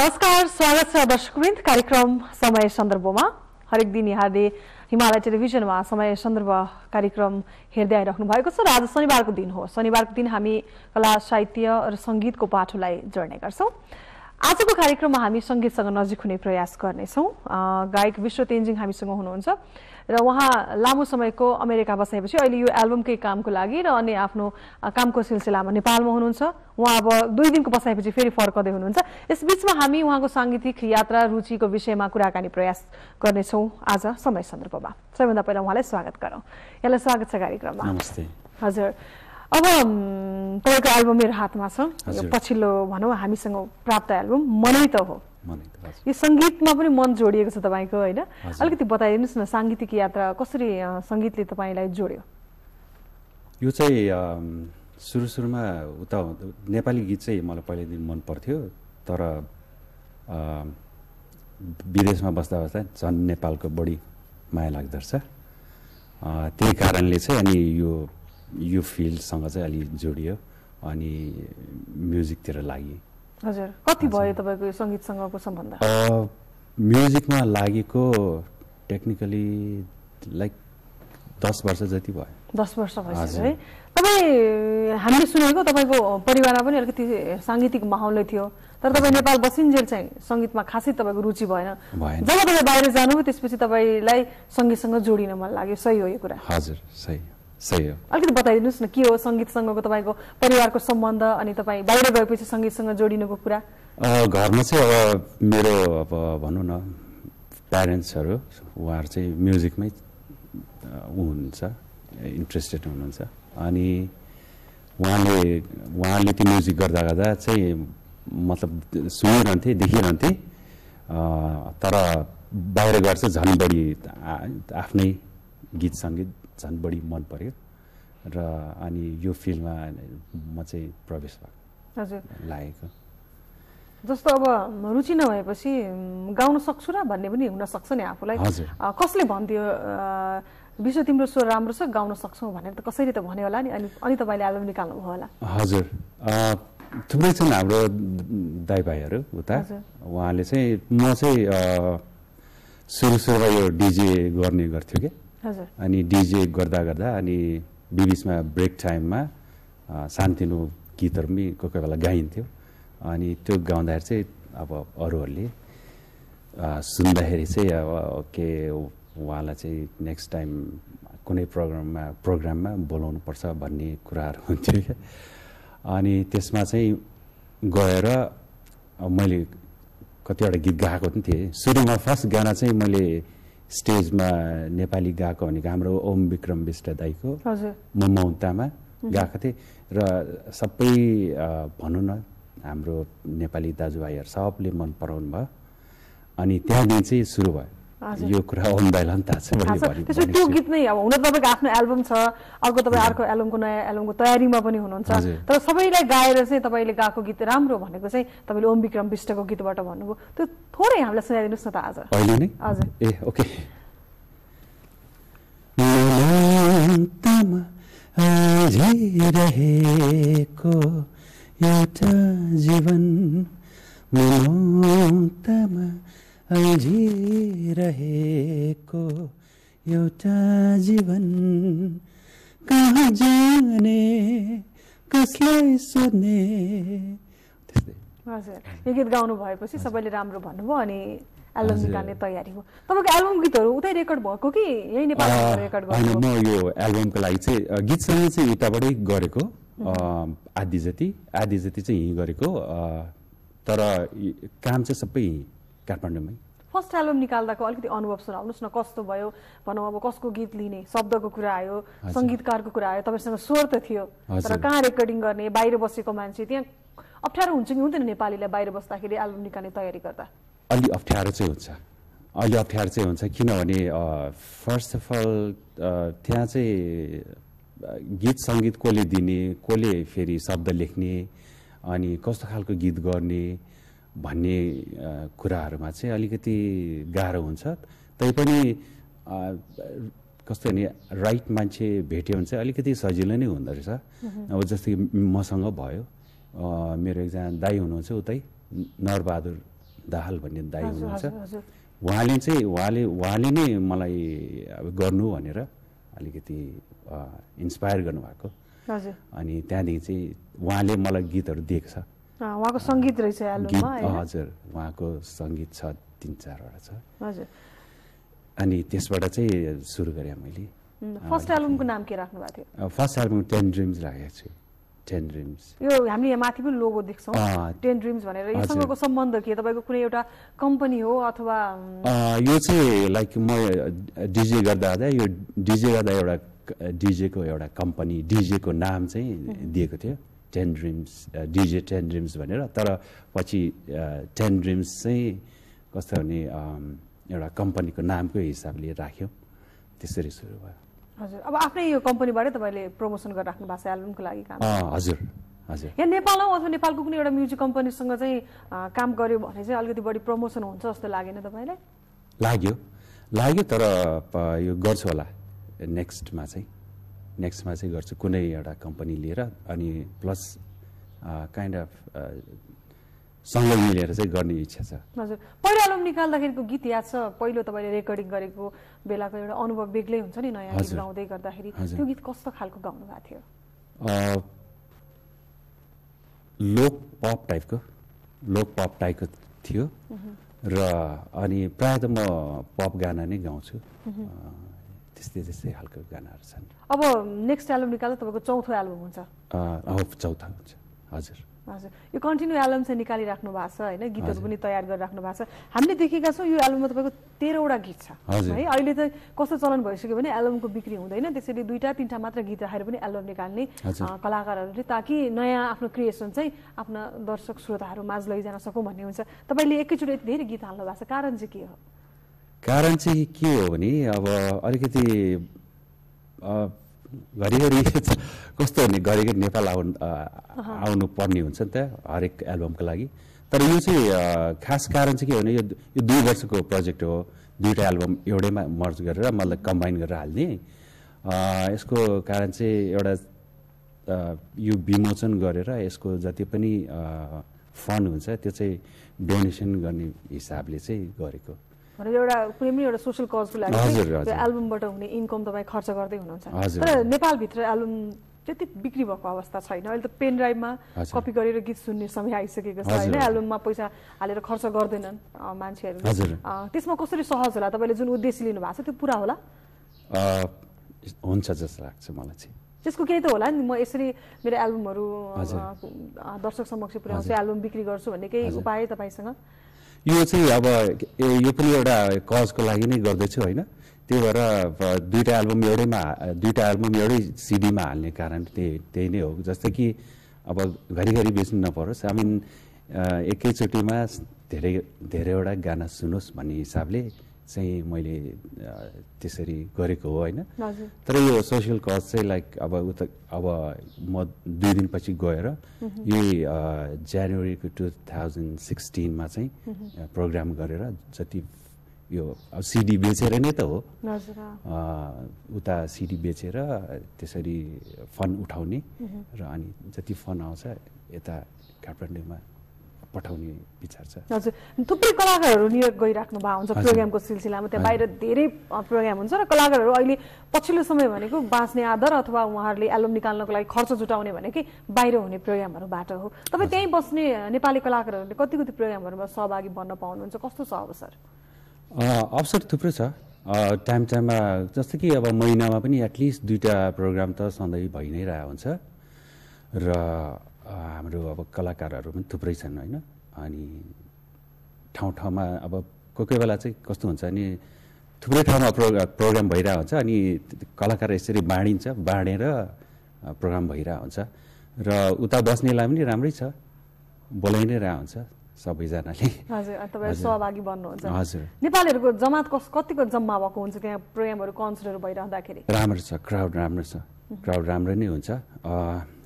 नमस्कार स्वागत छ दर्शकवृन्द कार्यक्रम समय सन्दर्भमा हरेक दिन यहाँले हिमालय टेलिभिजनमा समय सन्दर्भ कार्यक्रम हेर्दै आइराख्नु भएको छ र आज शनिबारको दिन हो शनिबारको दिन हामी कला साहित्य र सङ्गीतको पाठोलाई जोड्ने गर्छौँ आजको कार्यक्रममा हामी सङ्गीतसँग नजिक हुने प्रयास गर्नेछौँ। गायक विश्व तेन्जिङ हामीसँग हुनुहुन्छ र उहाँ लामो समयको अमेरिका बसाएपछि अहिले यो एल्बमकै कामको लागि र अन्य आफ्नो कामको सिलसिलामा नेपालमा हुनुहुन्छ। उहाँ अब दुई दिनको बसाएपछि फेरि फर्कँदै हुनुहुन्छ। यसबिचमा हामी उहाँको साङ्गीतिक यात्रा रुचिको विषयमा कुराकानी प्रयास गर्नेछौँ आज समय सन्दर्भमा। सबैभन्दा पहिला उहाँलाई स्वागत गरौँ। यहाँलाई स्वागत छ कार्यक्रममा। नमस्ते। हजुर। अब तपाईँको एल्बम मेरो हातमा छ। पछिल्लो भनौँ हामीसँग प्राप्त एल्बम मनै त हो। यो सङ्गीतमा पनि मन जोडिएको छ तपाईँको होइन? अलिकति बताइदिनुहोस् न साङ्गीतिक यात्रा कसरी सङ्गीतले तपाईँलाई जोड्यो? यो चाहिँ सुरु सुरुमा उता नेपाली गीत चाहिँ मलाई पहिल्यैदेखि मन पर्थ्यो। तर विदेशमा बस्दा बस्दा झन् नेपालको बढी माया लाग्दो रहेछ। त्यही कारणले चाहिँ अनि यो यो फिल्डसँग चाहिँ अलि जोडियो अनि म्युजिकतिर लागि। हजुर कति भयो तपाईँको यो सङ्गीतसँगको सम्बन्ध? म्युजिकमा लागेको टेक्निकली लाइक दस वर्ष जति भयो। दस वर्ष भइसक्यो है। तपाईँ हामीले सुनेको तपाईँको परिवारमा पनि अलिकति साङ्गीतिक माहौलै थियो तर तपाईँ नेपाल बसिन्जेल चाहिँ सङ्गीतमा खासै तपाईँको रुचि भएन। जब तपाईँ बाहिर जानुभयो त्यसपछि तपाईँलाई सङ्गीतसँग जोडिन मन लाग्यो। सही हो यो कुरा। हजुर सही। सही हो अलिकति बताइदिनुहोस् न के हो सङ्गीतसँगको तपाईँको परिवारको सम्बन्ध अनि तपाईँ बाहिर गएपछि सङ्गीतसँग जोडिनुको कुरा? घरमा चाहिँ अब मेरो अब भनौँ न प्यारेन्ट्सहरू उहाँहरू चाहिँ म्युजिकमै हुनुहुन्छ इन्ट्रेस्टेड हुनुहुन्छ। अनि उहाँले उहाँले त्यो म्युजिक गर्दा गर्दा चाहिँ मतलब सुनिरहन्थेँ देखिरहन्थेँ। तर बाहिर गएर चाहिँ झन् बढी आफ्नै गीत सङ्गीत झन् बढी मन पर्यो र अनि यो फिल्डमा म चाहिँ प्रवेश भएको लागेको। जस्तो अब रुचि नभएपछि गाउन सक्छु र भन्ने पनि हुनसक्छ नि आफूलाई। कसले भन्थ्यो विश्व तिम्रो स्वर राम्रो छ गाउन सक्छौ भनेर त कसैले त भन्यो होला नि। अनि अनि तपाईँले एल्बम निकाल्नु भयो होला। हजुर। थुप्रै छन् हाम्रो दाई भाइहरू उता उहाँले चाहिँ म चाहिँ सुरु सुरुमा यो डिजे गर्ने गर्थ्यो कि। अनि डिजे गर्दा गर्दा अनि बिबिचमा ब्रेक टाइममा सानतिनो गीतहरू पनि कोही कोही बेला गाइन्थ्यो। अनि त्यो गाउँदाखेरि चाहिँ अब अरूहरूले सुन्दाखेरि चाहिँ अब के उहाँलाई चाहिँ नेक्स्ट टाइम कुनै प्रोग्राममा प्रोग्राममा बोलाउनुपर्छ भन्ने कुराहरू हुन्थ्यो क्या। अनि त्यसमा चाहिँ गएर मैले कतिवटा गीत गाएको पनि थिएँ। सुरुमा फर्स्ट गाना चाहिँ मैले स्टेजमा नेपाली गाएको भनेको हाम्रो ओम विक्रम विष्ट दाईको म मौतामा गएको थिएँ। र सबै भनौँ न हाम्रो नेपाली दाजुभाइहरू सबले मन पराउनु भयो अनि त्यहाँदेखि चाहिँ सुरु भयो। यो कुरा ओम दाइलाई पनि थाहा छ त्यो गीत नै अब हुन तपाईँको आफ्नो एल्बम छ। अर्को तपाईँ अर्को एल्बमको नयाँ एल्बमको तयारीमा पनि हुनुहुन्छ। तर सबैलाई गाएर चाहिँ तपाईँले गाएको गीत राम्रो भनेको चाहिँ तपाईँले ओम विक्रम विष्टको गीतबाट भन्नुभयो। त्यो थोरै हामीलाई सुनाइदिनुहोस् न त आज। अहिले नै? हजुर। ए ओके। रहेको एउटा जीवन मनोतमा अल्झिरहेको एउटा जीवन। कहाँ जाने कसलाई सोध्ने? हजुर। यो गीत गाउनु भएपछि सबैले राम्रो भन्नुभयो अनि एल्बम निकाल्ने तयारी हो। तपाईँको एल्बम गीतहरू उतै रेकर्ड भएको कि? यही नेपालमा रेकर्ड होइन म यो एल्बमको लागि चाहिँ गीत सङ्गीत चाहिँ उताबाटै गरेको आधी जति। आधी जति चाहिँ यहीँ गरेको तर काम चाहिँ सबै काठमाडौँमै। फर्स्ट एल्बम निकाल्दाको अलिकति अनुभव सुनाउनुहोस् न कस्तो भयो? भनौँ अब कसको गीत लिने शब्दको कुरा आयो सङ्गीतकारको कुरा आयो तपाईँसँग स्वर त थियो तर कहाँ रेकर्डिङ गर्ने बाहिर बसेको मान्छे त्यहाँ अप्ठ्यारो हुन्छ कि हुँदैन नेपालीलाई बाहिर बस्दाखेरि एल्बम निकाल्ने तयारी गर्दा? अलि अप्ठ्यारो चाहिँ हुन्छ। अलि अप्ठ्यारो चाहिँ हुन्छ किनभने फर्स्ट अफ अल त्यहाँ चाहिँ गीत सङ्गीत कसले दिने कसले फेरि शब्द लेख्ने अनि कस्तो खालको गीत गर्ने भन्ने कुराहरूमा चाहिँ अलिकति गाह्रो हुन्छ। तैपनि कस्तो भने राइट मान्छे भेट्यो भने चाहिँ अलिकति सजिलो नै हुँदो रहेछ। अब जस्तै मसँग भयो मेरो एकजना दाई हुनुहुन्छ उतै नरबहादुर दाहाल भन्ने दाई हुनुहुन्छ। उहाँले चाहिँ उहाँले उहाँले नै मलाई अब गर्नु भनेर अलिकति इन्सपायर गर्नुभएको। अनि त्यहाँदेखि चाहिँ उहाँले मलाई गीतहरू दिएको छ। उहाँको सङ्गीत रहेछ हजुर उहाँको सङ्गीत छ तिन चारवटा छ। हजुर। अनि त्यसबाट चाहिँ सुरु गरेँ मैले। फर्स्ट एल्बमको नाम के राख्नु भएको थियो? फर्स्ट एल्बम टेन ड्रिम्स राखेको छु। टेन ड्रिम्स यो हामीले यहाँ माथि पनि लोगो देख्छौँ। टेन ड्रिम्स भनेर। योसँगको सम्बन्ध के? तपाईँको कुनै एउटा कम्पनी हो अथवा यो चाहिँ लाइक म डिजे गर्दा गर्दा यो डिजे गर्दा एउटा डिजेको एउटा कम्पनी डिजेको नाम चाहिँ दिएको थियो। Ten dreams DJ ten dreams भनेर तर पछि टेन ड्रिम्स चाहिँ कस्तो भने एउटा कम्पनीको नामको हिसाबले राख्यो। त्यसरी सुरु भयो। हजुर। अब आफ्नै यो कम्पनीबाटै तपाईँले प्रमोसन गरेर राख्नु भएको छ एल्बमको लागि काम। हजुर हजुर। यहाँ नेपाल अथवा नेपालको कुनै एउटा म्युजिक कम्पनीसँग चाहिँ काम गर्यो भने चाहिँ अलिकति बढी प्रमोसन हुन्छ जस्तो लागेन तपाईँलाई? लाग्यो। लाग्यो तर यो गर्छु होला। नेक्स्टमा चाहिँ। नेक्स्टमा चाहिँ गर्छु कुनै एउटा कम्पनी लिएर अनि प्लस काइन्ड अफ सँगै मिलेर चाहिँ गर्ने इच्छा छ। हजुर। पहिलो एल्बम निकाल्दाखेरिको गीत याद छ? पहिलो तपाईँले रेकर्डिङ गरेको बेलाको एउटा अनुभव बेग्लै हुन्छ नि नयाँ गीत गाउँदै गर्दाखेरि। त्यो गीत कस्तो खालको गाउनु भएको थियो? लोक पप टाइपको लोक पप टाइपको थियो। र अनि प्रायः त म पप गाना नै गाउँछु। त्यस्तै त्यस्तै खालको गानाहरू छन्। अब नेक्स्ट एल्बम निकाल्दा तपाईँको चौथो एल्बम हुन्छ। चौथा हुन्छ। हजुर। हजुर। यो कन्टिन्यू एल्बम चाहिँ निकालिराख्नु भएको छ होइन? गीतहरू पनि तयार गरिराख्नु भएको छ। हामीले देखेका छौँ यो एल्बममा तपाईँको तेह्रवटा गीत छ है? अहिले त कस्तो चलन भइसक्यो भने एल्बमको बिक्री हुँदैन। त्यसरी दुईवटा तिनवटा मात्र गीत राखेर पनि एल्बम निकाल्ने कलाकारहरूले ताकि नयाँ आफ्नो क्रिएसन चाहिँ आफ्ना दर्शक श्रोताहरू माझ लैजान सकौँ भन्ने हुन्छ। तपाईँले एकैचोटि यति धेरै गीत हाल्नु भएको छ। कारण चाहिँ के हो? कारण चाहिँ के हो भने अब अलिकति घरिघरि कस्तो भने घरिघरि नेपाल आउनु आउनु पर्ने हुन्छ नि त हरेक एल्बमको लागि। तर यो चाहिँ खास कारण चाहिँ के भने यो यो दुई वर्षको प्रोजेक्ट हो। दुईवटा एल्बम एउटैमा मर्ज गरेर मतलब कम्बाइन गरेर हाल्ने। यसको कारण चाहिँ एउटा यो विमोचन गरेर यसको जति पनि फन्ड हुन्छ त्यो चाहिँ डोनेसन गर्ने हिसाबले चाहिँ गरेको। एउटा कुनै पनि एउटा सोसियल कजको लागि त्यो एल्बमबाट हुने इन्कम तपाईँ खर्च गर्दै हुनुहुन्छ। तर नेपालभित्र एल्बम त्यति बिक्री भएको अवस्था छैन। अहिले त पेन ड्राइभमा कपी गरेर गीत सुन्ने समय आइसकेको छ होइन? एल्बममा पैसा हालेर खर्च गर्दैनन् मान्छेहरू। त्यसमा कसरी सहज होला? तपाईँले जुन उद्देश्य लिनु भएको छ त्यो पुरा होला? हुन्छ जस्तो लाग्छ मलाई चाहिँ। त्यसको केही त होला नि? म यसरी मेरो एल्बमहरू दर्शक समक्ष पुर्याउँछु एल्बम बिक्री गर्छु भन्ने केही उपाय तपाईँसँग? यो चाहिँ अब यो पनि एउटा कजको लागि नै गर्दैछु होइन? त्यही भएर दुईवटा एल्बम एउटैमा दुईवटा एल्बम एउटै सिडीमा हाल्ने कारण त्यही त्यही नै हो। जस्तै कि अब घरिघरि बेच्नु नपरोस्। आई मिन एकैचोटिमा धेरै धेरैवटा गाना सुनोस् भन्ने हिसाबले चाहिँ मैले त्यसरी गरेको हो होइन? तर यो सोसियल कज चाहिँ लाइक अब उता अब म दुई दिनपछि गएर यही जनवरीको टु थाउजन्ड सिक्सटिनमा चाहिँ प्रोग्राम गरेर जति यो अब सिडी बेचेर नै त हो। उता सिडी बेचेर त्यसरी फन्ड उठाउने र अनि जति फन्ड आउँछ यता काठमाडौँमा पठाउने विचार छ। हजुर। थुप्रै कलाकारहरू नियोग गइराख्नु भएको हुन्छ प्रोग्रामको सिलसिलामा। त्यहाँ बाहिर धेरै प्रोग्राम हुन्छ र कलाकारहरू अहिले पछिल्लो समय भनेको बाँच्ने आदर अथवा उहाँहरूले एल्बम निकाल्नको लागि खर्च जुटाउने भनेकै बाहिर हुने प्रोग्रामहरूबाट हो। तपाईँ त्यहीँ बस्ने नेपाली कलाकारहरूले कति कति प्रोग्रामहरूमा सहभागी बन्न पाउनुहुन्छ? कस्तो छ अवसर? अवसर थुप्रो छ। टाइम टाइममा जस्तो कि अब महिनामा पनि एटलिस्ट दुईवटा प्रोग्राम त सधैँ भइ नै रहेको हुन्छ। र हाम्रो अब कलाकारहरू पनि थुप्रै छन् होइन। अनि ठाउँ ठाउँमा अब कोही कोही बेला चाहिँ कस्तो हुन्छ अनि थुप्रै ठाउँमा प्रोग्रा प्रोग्राम भइरहेको हुन्छ अनि कलाकार यसरी बाँडिन्छ बाँडेर प्रोग्राम भइरहेको हुन्छ र उता बस्नेलाई पनि राम्रै छ बोलाइ नै रहेको हुन्छ सबैजनाले सहभागी बन्नुहुन्छ। हजुर। नेपालीहरूको जमात कस कतिको जम्मा भएको हुन्छ त्यहाँ प्रोग्रामहरू कन्सर्टहरू भइरहँदाखेरि? राम्रो छ क्राउड राम्रो छ क्राउड राम्रो नै हुन्छ।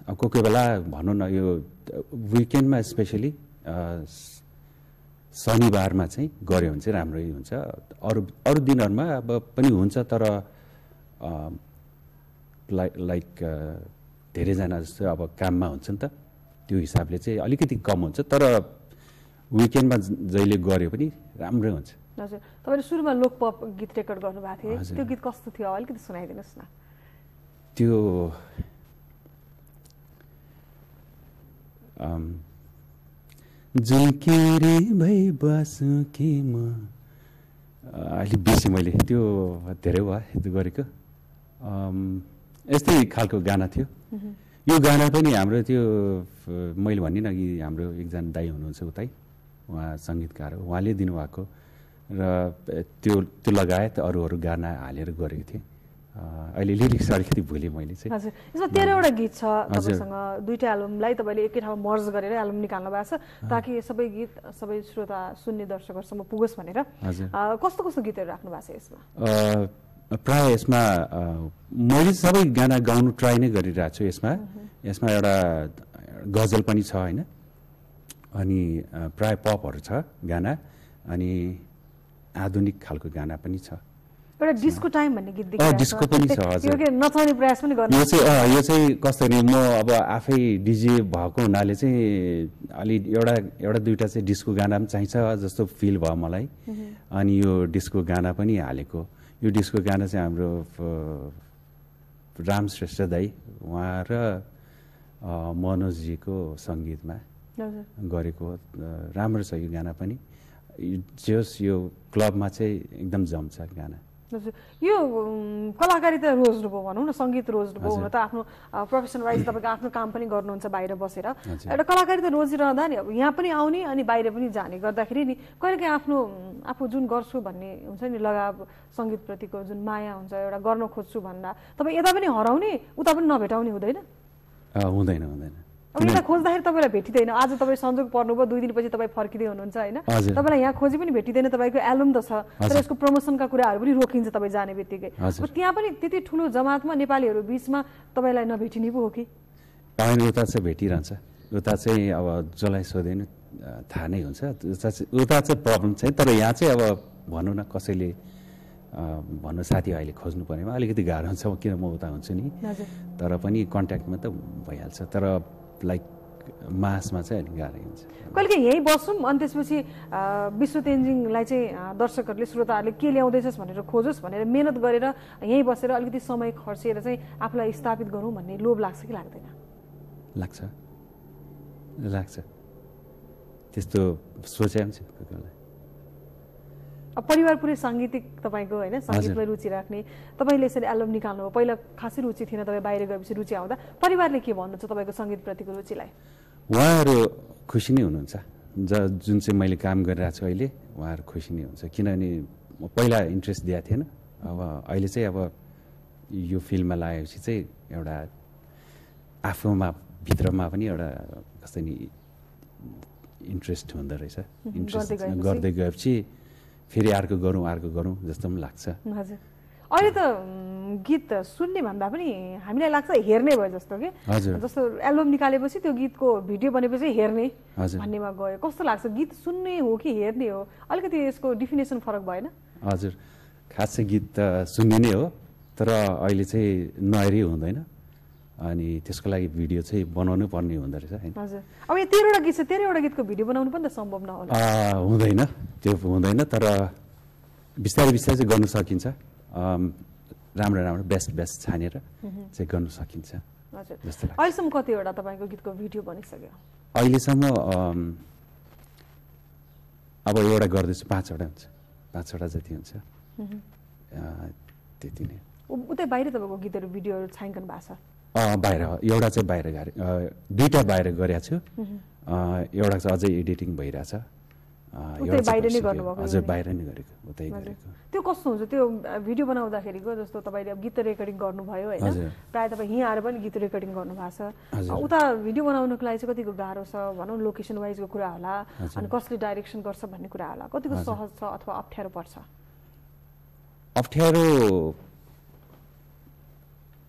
कोही कोही बेला भनौँ न यो विकेन्डमा स्पेसली शनिबारमा चाहिँ गऱ्यो भने चाहिँ राम्रै हुन्छ। अरू अरू दिनहरूमा अब पनि हुन्छ तर लाइक लाइक धेरैजना जस्तो अब काममा हुन्छ नि त। त्यो हिसाबले चाहिँ अलिकति कम हुन्छ तर विकेन्डमा जहिले गऱ्यो पनि राम्रै हुन्छ। हजुर। तपाईँले सुरुमा लोकपप गीत रेकर्ड गर्नुभएको थियो। त्यो गीत कस्तो थियो? अलिकति सुनाइदिनुहोस् न। त्यो झुल्केरी भइ बसु कि म अलिक बेसी मैले। त्यो धेरै भयो गरेको। यस्तै खालको गाना थियो। यो गाना पनि हाम्रो त्यो मैले भनिनँ कि हाम्रो एकजना दाई हुनुहुन्छ उतै। उहाँ सङ्गीतकार हो। उहाँले दिनुभएको। र त्यो त्यो लगायत अरू अरू गाना हालेर गरेको थिएँ। अहिले लिरिक्स अलिकति भुलेँ मैले चाहिँ। हजुर यसमा तेह्रवटा गीत छ तपाईँसँग दुइटा एल्बमलाई तपाईँले एकै ठाउँमा मर्ज गरेर एल्बम निकाल्नु भएको छ। ताकि सबै गीत सबै श्रोता सुन्ने दर्शकहरूसम्म पुगोस् भनेर। कस्तो कस्तो गीतहरू राख्नु भएको छ यसमा? प्राय यसमा मैले सबै गाना गाउनु ट्राई नै गरिरहेको छु यसमा। यसमा एउटा गजल पनि छ होइन। अनि प्राय पपहरू छ गाना। अनि आधुनिक खालको गाना पनि छ। एउटा डिस्को टाइम भन्ने गीत डिस्को पनि छ। हजुर। नचाउने प्रयास पनि गर्नु यो चाहिँ यो चाहिँ कस्तो नि म अब आफै डिजे भएको हुनाले चाहिँ अलि एउटा एउटा दुइटा चाहिँ डिस्को गाना पनि चाहिन्छ जस्तो फिल भयो मलाई। अनि यो डिस्को गाना पनि हालेको। यो डिस्को गाना चाहिँ हाम्रो राम श्रेष्ठ दाई उहाँ र मनोजजीको सङ्गीतमा गरेको राम्रो छ यो गाना पनि। जस यो क्लबमा चाहिँ एकदम जम्छ गाना। यो कलाकारिता रोज्नुभयो भनौँ न सङ्गीत रोज्नुभयो हुन त आफ्नो प्रोफेसन वाइज तपाईँको आफ्नो काम पनि गर्नुहुन्छ बाहिर बसेर। एउटा कलाकारिता रोजिरहँदा नि अब यहाँ पनि आउने अनि बाहिर पनि जाने। गर्दाखेरि नि कहिलेकाहीँ आफ्नो आफू जुन गर्छु भन्ने हुन्छ नि लगाव सङ्गीतप्रतिको जुन माया हुन्छ एउटा गर्न खोज्छु भन्दा तपाईँ यता पनि हराउने उता पनि नभेटाउने हुँदैन? हुँदैन हुँदैन। अब यता खोज्दाखेरि तपाईँलाई भेटिँदैन। आज तपाईँ संजोग पर्नुभयो दुई दिनपछि तपाईँ फर्किँदै हुनुहुन्छ होइन? तपाईँलाई यहाँ खोजी पनि भेटिँदैन तपाईँको एल्बम त छ। तर यसको प्रमोसनका कुराहरू पनि रोकिन्छ तपाईँ जाने बित्तिकै। त्यहाँ पनि त्यति ठुलो जमातमा नेपालीहरू बिचमा तपाईँलाई नभेटिने पो हो कि? होइन उता चाहिँ भेटिरहन्छ। उता चाहिँ अब जसलाई सोधेन थाहा नै हुन्छ। उता चाहिँ प्रब्लम छैन तर यहाँ चाहिँ अब भनौँ न कसैले भन्नु साथी अहिले खोज्नु परेमा अलिकति गाह्रो हुन्छ किन म उता हुन्छु नि? तर पनि कन्ट्याक्टमा त भइहाल्छ। तर लाइक मासमा चाहिँ अलिक गाह्रै हुन्छ। कहिले यहीँ बसौँ अनि त्यसपछि विश्व तेन्जिङलाई चाहिँ दर्शकहरूले श्रोताहरूले के ल्याउँदैछस् भनेर खोजोस् भनेर मिहिनेत गरेर यहीँ बसेर अलिकति समय खर्चेर चाहिँ आफूलाई स्थापित गरौँ भन्ने लोभ लाग्छ कि लाग्दैन? लाग्छ। लाग्छ। त्यस्तो सोचे पनि छ कोही बेला परिवार पुरै साङ्गीतिक तपाईँको होइन सङ्गीतमा रुचि राख्ने। तपाईँले यसरी एल्बम निकाल्नु पहिला खासै रुचि थिएन तपाईँ बाहिर गएपछि रुचि आउँदा। परिवारले के भन्नुहुन्छ तपाईँको सङ्गीतप्रतिको रुचिलाई? उहाँहरू खुसी नै हुनुहुन्छ। ज जुन चाहिँ मैले काम गरिरहेको छु अहिले उहाँहरू खुसी नै हुन्छ किनभने पहिला इन्ट्रेस्ट दिएको थिएन। अब अहिले चाहिँ अब यो फिल्डमा लागेपछि चाहिँ एउटा आफूमा भित्रमा पनि एउटा कस्तो नि इन्ट्रेस्ट हुँदो रहेछ। इन्ट्रेस्ट गर्दै गएपछि फेरि अर्को गरौँ अर्को गरौँ जस्तो पनि लाग्छ। हजुर। अहिले त गीत सुन्ने भन्दा पनि हामीलाई लाग्छ हेर्ने भयो जस्तो कि? जस्तो एल्बम निकालेपछि त्यो गीतको भिडियो बनेपछि हेर्ने भन्नेमा गयो। कस्तो लाग्छ? गीत सुन्ने हो कि हेर्ने हो? अलिकति यसको डिफिनेसन फरक भएन? हजुर। खास चाहिँ गीत त सुन्ने नै हो तर अहिले चाहिँ नहेरी हुँदैन। अनि त्यसको लागि भिडियो चाहिँ बनाउनु पर्ने हुँदो रहेछ होइन अब यो तेह्रवटा गीत छ तेह्रवटा गीतको भिडियो बनाउनु पनि त सम्भव नहोला। हुँदैन। त्यो हुँदैन तर बिस्तारै बिस्तारै चाहिँ गर्नु सकिन्छ। राम्रो राम्रो बेस्ट बेस्ट छानेर चाहिँ गर्नु सकिन्छ। जस्तो अहिलेसम्म कतिवटा तपाईँको गीतको भिडियो बनिसक्यो? अहिलेसम्म अब एउटा गर्दैछु पाँचवटा हुन्छ। पाँचवटा जति हुन्छ। त्यति नै। उतै बाहिर तपाईँको गीतहरू भिडियोहरू छायाङ्कन भएको छ? बाहिर एउटा चाहिँ बाहिर गरे दुइटा बाहिर गरेको छु। एउटा चाहिँ अझै एडिटिङ भइरहेछ। बाहिर नै गरेको उतै गरेको। त्यो कस्तो हुन्छ? त्यो भिडियो बनाउँदाखेरिको जस्तो तपाईँले अब गीत रेकर्डिङ गर्नुभयो होइन। प्रायः तपाईँ यहाँ आएर पनि गीत रेकर्डिङ गर्नुभएको छ। उता भिडियो बनाउनुको लागि चाहिँ कतिको गाह्रो छ? भनौँ लोकेसन वाइजको कुरा होला। अनि कसले डाइरेक्सन गर्छ भन्ने कुरा होला। कतिको सहज छ अथवा अप्ठ्यारो पर्छ? अप्ठ्यारो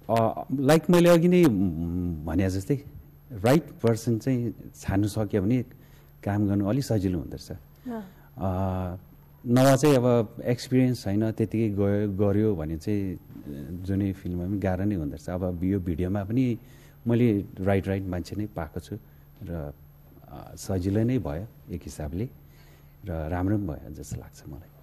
लाइक मैले अघि नै भने जस्तै राइट पर्सन चाहिँ छान्नु सक्यो भने काम गर्नु अलिक सजिलो हुँदो रहेछ नभए चाहिँ अब एक्सपिरियन्स छैन त्यतिकै गयो गऱ्यो भने चाहिँ जुनै फिल्ममा पनि गाह्रो नै हुँदो रहेछ अब यो भिडियोमा पनि मैले राइट राइट मान्छे नै पाएको छु र सजिलो नै भयो एक हिसाबले र राम्रो पनि भयो जस्तो लाग्छ मलाई।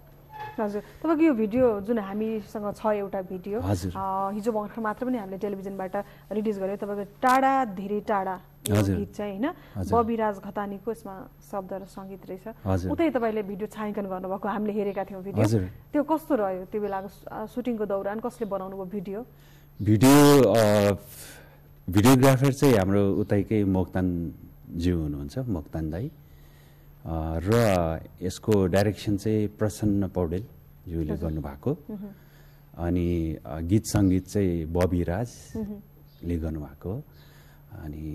हजुर। तपाईँको यो भिडियो जुन हामीसँग छ एउटा भिडियो हिजो भर्खर मात्र पनि हामीले टेलिभिजनबाट रिलिज गर्यो। तपाईँको टाढा धेरै टाढा गीत चाहिँ होइन? बबिराज घतानीको यसमा शब्द र सङ्गीत रहेछ। उतै तपाईँले भिडियो छायाङ्कन गर्नुभएको हामीले हेरेका थियौँ भिडियो। त्यो कस्तो रह्यो त्यो बेलाको सुटिङको दौरान? कसले बनाउनु भयो भिडियो? भिडियो भिडियोग्राफर चाहिँ हाम्रो उतैकै मोक्तानज्यू हुनुहुन्छ मोक्तान दाई। र यसको डाइरेक्सन चाहिँ प्रसन्न पौडेलज्यूले गर्नुभएको। अनि गीत सङ्गीत चाहिँ बबी राजले गर्नुभएको अनि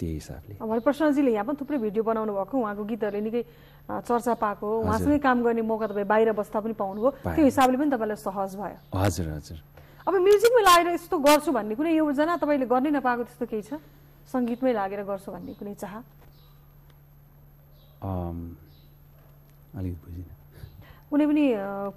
त्यही हिसाबले। प्रसन्नजीले यहाँ पनि थुप्रै भिडियो बनाउनु भएको उहाँको गीतहरूले निकै चर्चा पाएको उहाँसँगै काम गर्ने मौका तपाईँ बाहिर बस्दा पनि पाउनुभयो। त्यो हिसाबले पनि तपाईँलाई सहज भयो। हजुर हजुर। अब म्युजिकमै लागेर यस्तो गर्छु भन्ने कुनै योजना तपाईँले गर्नै नपाएको त्यस्तो केही छ? सङ्गीतमै लागेर गर्छु भन्ने कुनै चाह? अलिक बुझिनँ। कुनै पनि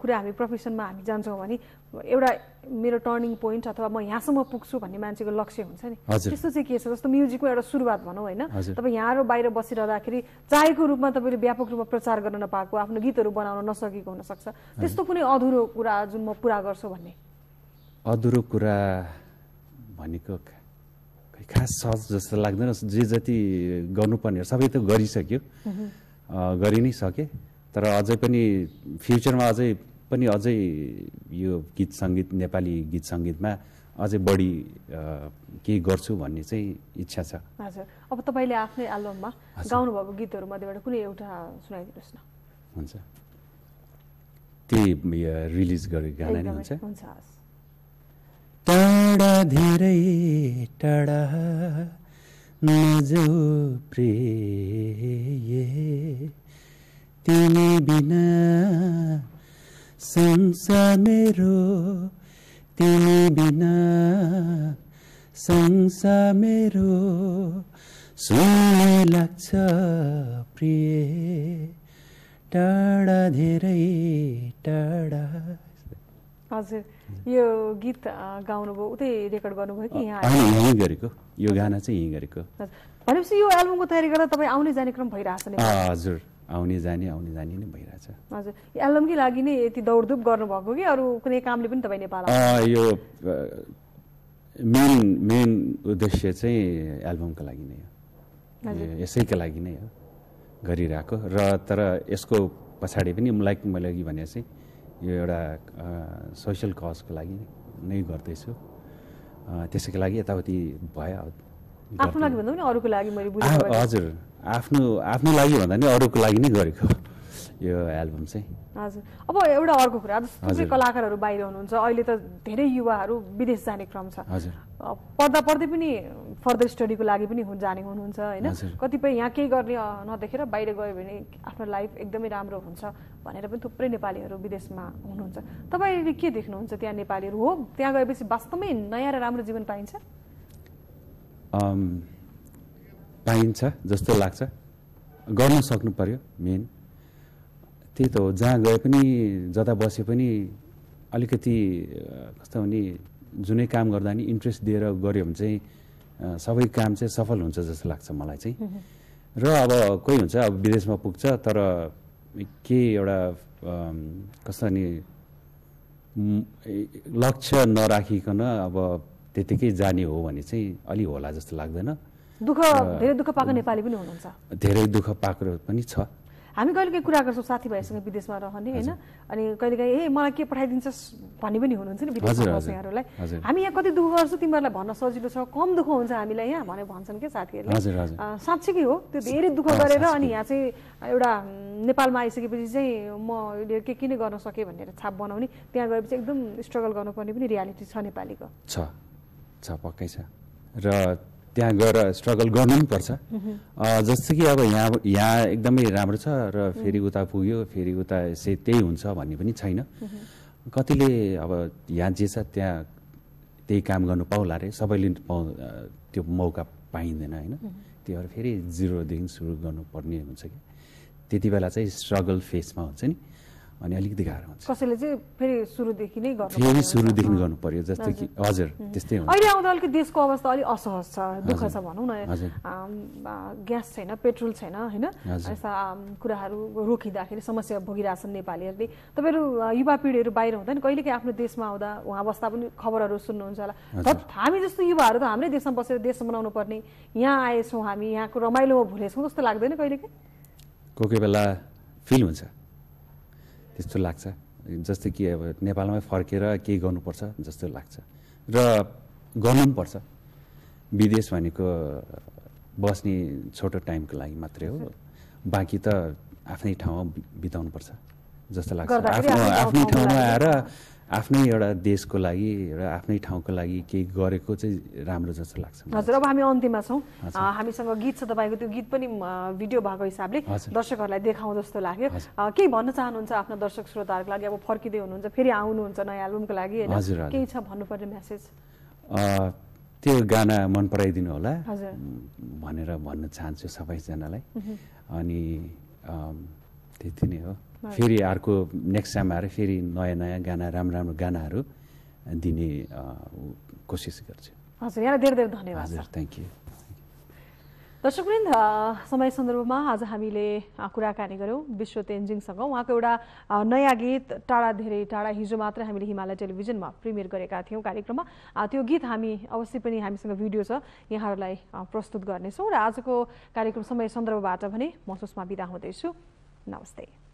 कुरा हामी प्रोफेसनमा हामी जान्छौँ भने एउटा मेरो टर्निङ पोइन्ट अथवा म यहाँसम्म पुग्छु भन्ने मान्छेको लक्ष्य हुन्छ नि। त्यस्तो चाहिँ के छ? जस्तो म्युजिकको एउटा सुरुवात भनौँ होइन। तपाईँ यहाँ र बाहिर बसिरहँदाखेरि चाहेको रूपमा तपाईँले व्यापक रूपमा प्रचार गर्न नपाएको आफ्नो गीतहरू बनाउन नसकेको हुनसक्छ। त्यस्तो कुनै अधुरो कुरा जुन म पुरा गर्छु भन्ने? अधुरो कुरा भनेको खास सहज जस्तो लाग्दैन। जे जति गर्नुपर्ने सबै त गरिसक्यो। गरि नै सकेँ। तर अझै पनि फ्युचरमा अझै पनि अझै यो गीत सङ्गीत नेपाली गीत सङ्गीतमा अझै बढी केही गर्छु भन्ने चाहिँ इच्छा छ। हजुर। अब तपाईँले आफ्नै एल्बममा गाउनुभएको गीतहरू मध्येबाट कुनै एउटा सुनाइदिनुहोस् न। हुन्छ। त्यही रिलिज गरेको गाना नै हुन्छ। टाढा धेरै टाढा नजो प्रिय. तिमी बिना संसार मेरो तिमी बिना संसार मेरो सुने लाग्छ प्रिय. टाढा धेरै टाढा हजुर। यो गीत गाउनुभयो उतै रेकर्ड गर्नुभयो कि यहाँ यहीँ गरेको। यो गाना चाहिँ यहीँ गरेको। भनेपछि यो एल्बमको तयारी गर्दा तपाईँ आउने जाने क्रम भइरहेछ नि। हजुर। आउने जाने आउने जाने नै भइरहेछ। हजुर। एल्बमकै लागि नै यति दौडधुप गर्नुभएको कि अरू कुनै कामले पनि तपाईँ नेपाल यो मेन मेन उद्देश्य चाहिँ एल्बमको लागि नै हो। यसैका लागि नै हो। गरिरहेको। र तर यसको पछाडि पनि लाइक मैले अघि भने चाहिँ यो एउटा सोसियल कजको लागि नै गर्दैछु। त्यसैको लागि यताउति भयो। आफ्नो लागि भन्दा पनि अरूको लागि मैले हजुर। आफ्नो आफ्नो लागि भन्दा नि अरूको लागि नै गरेको यो एल्बम चाहिँ। हजुर। अब एउटा अर्को कुरा थुप्रै कलाकारहरू बाहिर हुनुहुन्छ अहिले त धेरै युवाहरू विदेश जाने क्रम छ। पढ्दा पढ्दै पनि फर्दर स्टडीको लागि पनि जाने हुनुहुन्छ होइन? कतिपय यहाँ केही गर्ने नदेखेर बाहिर गयो भने आफ्नो लाइफ एकदमै राम्रो हुन्छ भनेर पनि थुप्रै नेपालीहरू विदेशमा हुनुहुन्छ। तपाईँले के देख्नुहुन्छ त्यहाँ नेपालीहरू? हो त्यहाँ गएपछि वास्तवमै नयाँ र राम्रो जीवन पाइन्छ? पाइन्छ जस्तो लाग्छ। गर्न सक्नु पर्यो मेन। त्यही त हो। जहाँ गए पनि जता बसे पनि अलिकति कस्तो भने जुनै काम गर्दा नि इन्ट्रेस्ट दिएर गऱ्यो भने चाहिँ सबै काम चाहिँ सफल हुन्छ जस्तो लाग्छ मलाई चाहिँ। र अब कोही हुन्छ अब विदेशमा पुग्छ तर के एउटा कस्तो भने लक्ष्य नराखिकन अब त्यतिकै जाने हो भने चाहिँ अलि होला जस्तो लाग्दैन। दुःख धेरै दुःख पाएको नेपाली पनि हुनुहुन्छ। धेरै दुःख पाएको पनि छ। हामी कहिले काहीँ कुरा गर्छौँ साथीभाइसँग विदेशमा रहने होइन? अनि कहिले काहीँ ए मलाई के पठाइदिन्छस्? भन्ने पनि हुनुहुन्छ नि विदेशमा बस्नेहरूलाई। हामी यहाँ कति दुःख गर्छौँ तिमीहरूलाई भन्न सजिलो छ। कम दुःख हुन्छ हामीलाई यहाँ भनेर भन्छन् क्या साथीहरूले। साँच्चीकै हो त्यो धेरै दुःख गरेर अनि यहाँ चाहिँ एउटा नेपालमा आइसकेपछि चाहिँ म के किन गर्न सकेँ भनेर छाप बनाउने त्यहाँ गएपछि एकदम स्ट्रगल गर्नुपर्ने पनि रियालिटी छ नेपालीको। छ। छ पक्कै छ। र त्यहाँ गएर स्ट्रगल गर्नु पनि पर्छ। जस्तो कि अब यहाँ यहाँ एकदमै राम्रो छ र फेरि उता पुग्यो फेरि उता से त्यही हुन्छ भन्ने पनि छैन। कतिले अब यहाँ जे छ त्यहाँ त्यही काम गर्नु पाउला अरे सबैले पाउ त्यो मौका पाइँदैन होइन। त्यही भएर फेरि जिरोदेखि सुरु गर्नुपर्ने हुन्छ कि। त्यति बेला चाहिँ स्ट्रगल फेसमा हुन्छ नि। अनि अलिकति गाह्रो हुन्छ। कसैले चाहिँ फेरि सुरुदेखि नै गर्नु फेरि सुरुदेखि गर्नु पर्यो जस्तै कि हजुर। त्यस्तै हुन्छ। अहिले आउँदा अलिकति देशको अवस्था अलिक असहज छ दुःख छ भनौँ न। ग्यास छैन पेट्रोल छैन होइन। यस्ता कुराहरू रोकिँदाखेरि समस्या भोगिरहेछन् नेपालीहरूले। तपाईँहरू युवा पिँढीहरू बाहिर हुँदैन। कहिलेकाहीँ आफ्नो देशमा आउँदा उहाँ बस्दा पनि खबरहरू सुन्नुहुन्छ होला। हामी जस्तो युवाहरू त हाम्रै देशमा बसेर देश बनाउनु पर्ने। यहाँ आएछौँ हामी यहाँको रमाइलोमा भुलेछौँ जस्तो लाग्दैन कहिलेकाहीँ कोही कोही बेला फिल हुन्छ। त्यस्तो लाग्छ। जस्तै कि अब नेपालमै फर्केर केही गर्नुपर्छ जस्तो लाग्छ। र गर्नु पनि पर्छ विदेश भनेको बस्ने छोटो टाइमको लागि मात्रै हो। बाँकी त आफ्नै ठाउँमा बि- बिताउनुपर्छ। जस्तो लाग्छ। आफ्नो आफ्नो ठाउँमा। आएर आफ्नै एउटा देशको लागि एउटा आफ्नै ठाउँको लागि केही गरेको चाहिँ राम्रो जस्तो लाग्छ। हजुर अब हामी अन्त्यमा छौँ। हामीसँग गीत छ तपाईँको त्यो गीत पनि भिडियो भएको हिसाबले। दर्शकहरूलाई देखाउँ जस्तो लाग्यो। केही भन्न चाहनुहुन्छ आफ्ना दर्शक श्रोताहरूको लागि? अब फर्किँदै हुनुहुन्छ फेरि आउनुहुन्छ नयाँ एल्बमको लागि होइन? हजुर। केही छ भन्नुपर्ने मेसेज अ, त्यो गाना मन पराइदिनु होला। भनेर भन्न चाहन्छु सबैजनालाई। अनि त्यति नै हो। फेरि अर्को नेक्स्ट टाइम आएर फेरि नयाँ नयाँ गाना राम्रो राम्रो गानाहरू दिने कोसिस गर्छु। हजुर यहाँलाई धेरै धेरै धन्यवाद हजुर थ्याङ्क यू दर्शकवृन्द समय सन्दर्भमा आज हामीले कुराकानी गऱ्यौँ विश्व तेन्जिङसँग। उहाँको एउटा नयाँ गीत टाढा धेरै टाढा हिजो मात्र हामीले हिमालय टेलिभिजनमा प्रिमियर गरेका थियौँ कार्यक्रममा। त्यो गीत हामी अवश्य पनि हामीसँग भिडियो छ यहाँहरूलाई प्रस्तुत गर्नेछौँ। र आजको कार्यक्रम समय सन्दर्भबाट भने म सुषमा बिदा हुँदैछु। नमस्ते।